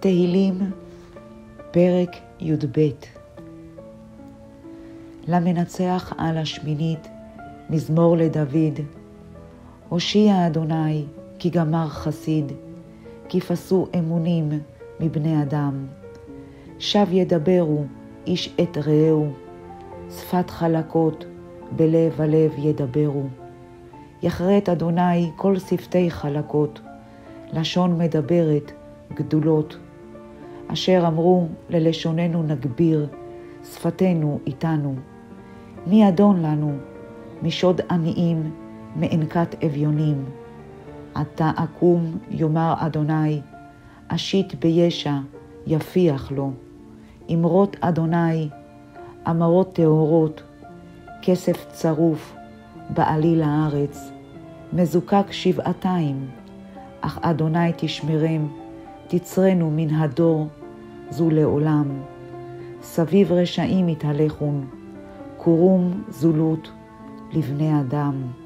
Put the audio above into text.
תהילים, פרק י"ב למנצח על השמינית, מזמור לדוד. הושיע אדוני, כי גמר חסיד, כי פסו אמונים מבני אדם. שב ידברו איש את רעהו, שפת חלקות, בלב הלב ידברו. יכרת אדוני כל שפתי חלקות, לשון מדברת, גדולות. אשר אמרו ללשוננו נגביר, שפתנו איתנו. מי אדון לנו, משוד עניים, מאנקת אביונים. עתה אקום, יאמר אדוני, אשית בישע, יפיח לו. אמרות אדוני, אמרות טהורות, כסף צרוף, בעלי לארץ, מזוקק שבעתיים, אך אדוני תשמרם, תצרנו מן הדור, זו לעולם. סביב רשעים יתהלכון, קורום זולות לבני אדם.